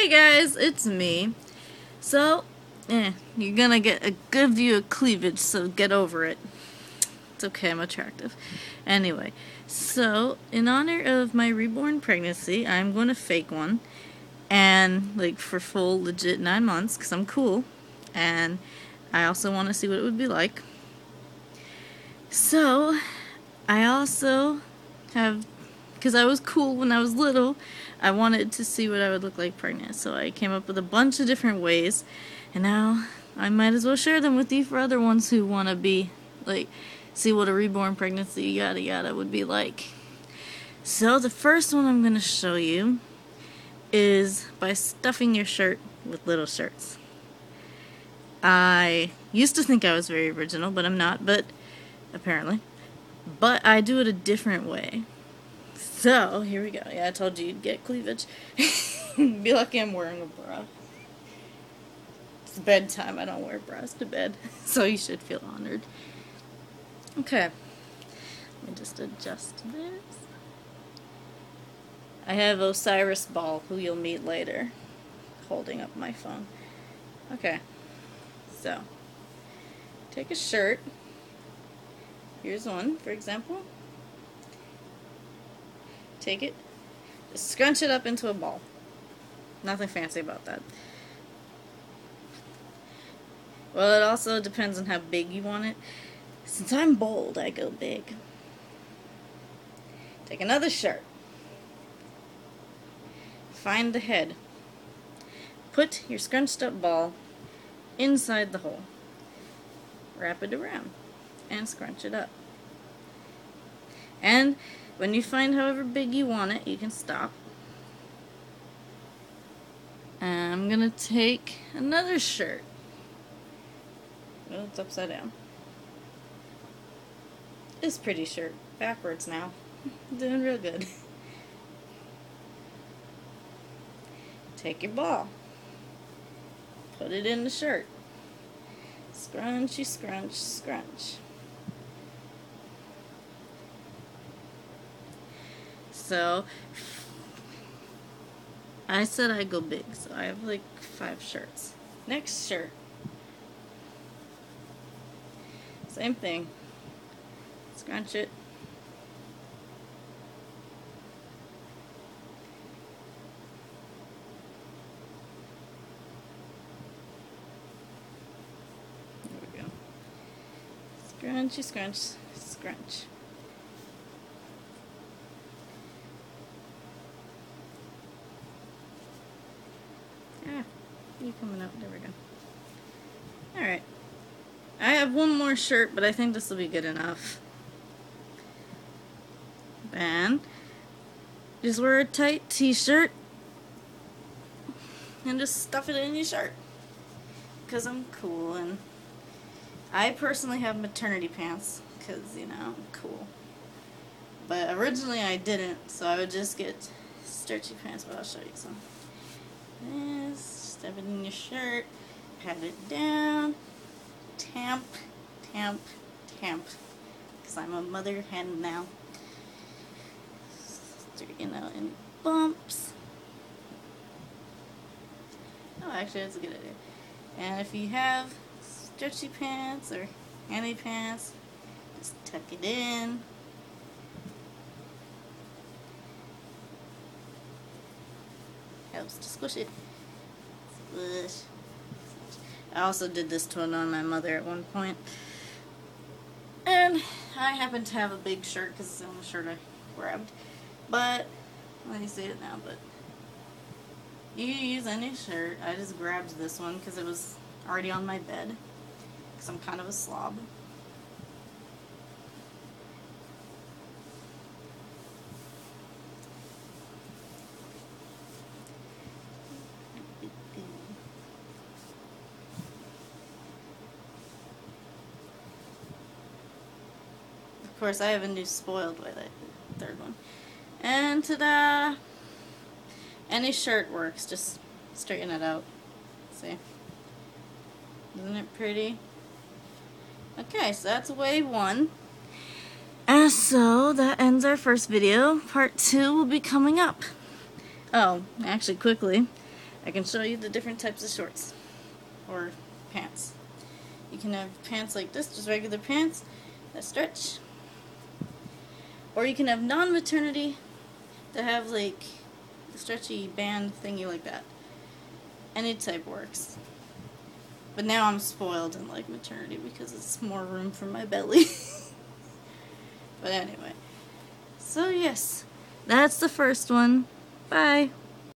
Hey guys, it's me. So, eh, you're gonna get a good view of cleavage, so get over it. It's okay, I'm attractive. Anyway, so in honor of my reborn pregnancy, I'm going to fake one. And, like, for full legit nine months, because I'm cool. And I also want to see what it would be like. So, I also have, because I was cool when I was little, I wanted to see what I would look like pregnant. So I came up with a bunch of different ways. And now I might as well share them with you for other ones who want to be, like, see what a reborn pregnancy, yada yada, would be like. So the first one I'm going to show you is by stuffing your shirt with little shirts. I used to think I was very original, but I'm not, but apparently. But I do it a different way. So, here we go. Yeah, I told you you'd get cleavage. Be lucky I'm wearing a bra. It's bedtime. I don't wear bras to bed. So you should feel honored. Okay. Let me just adjust this. I have Osiris Ball, who you'll meet later, holding up my phone. Okay. So, take a shirt. Here's one, for example. Take it, scrunch it up into a ball. Nothing fancy about that. Well, it also depends on how big you want it. Since I'm bold, I go big. Take another shirt. Find the head. Put your scrunched up ball inside the hole. Wrap it around and scrunch it up. And when you find however big you want it, you can stop. And I'm going to take another shirt. Well, it's upside down. This pretty shirt. Backwards now. Doing real good. Take your ball. Put it in the shirt. Scrunchy, scrunch, scrunch. So, I said I go big, so I have like five shirts. Next shirt. Same thing. Scrunch it. There we go. Scrunchy, scrunch, scrunch. You coming out. There we go. Alright. I have one more shirt, but I think this will be good enough. And just wear a tight t-shirt and just stuff it in your shirt. Because I'm cool and I personally have maternity pants because, you know, I'm cool. But originally I didn't, so I would just get stretchy pants, but I'll show you some. This, stuff it in your shirt, pat it down, tamp, tamp, tamp, because I'm a mother hen now. Straighten out any bumps. Oh, actually, that's a good idea. And if you have stretchy pants or any pants, just tuck it in. Helps to squish it. I also did this to on my mother at one point. And I happen to have a big shirt because it's the only shirt I grabbed. But, let me see it now, but you use any shirt. I just grabbed this one because it was already on my bed. Because I'm kind of a slob. Of course, I have a new spoiled by the third one. And ta-da! Any shirt works, just straighten it out. See? Isn't it pretty? Okay, so that's wave one. And so that ends our first video. Part two will be coming up. Oh, actually, quickly, I can show you the different types of shorts or pants. You can have pants like this, just regular pants that stretch. Or you can have non-maternity that have like the stretchy band thingy like that. Any type works. But now I'm spoiled in like maternity because it's more room for my belly. but anyway. So yes, that's the first one. Bye.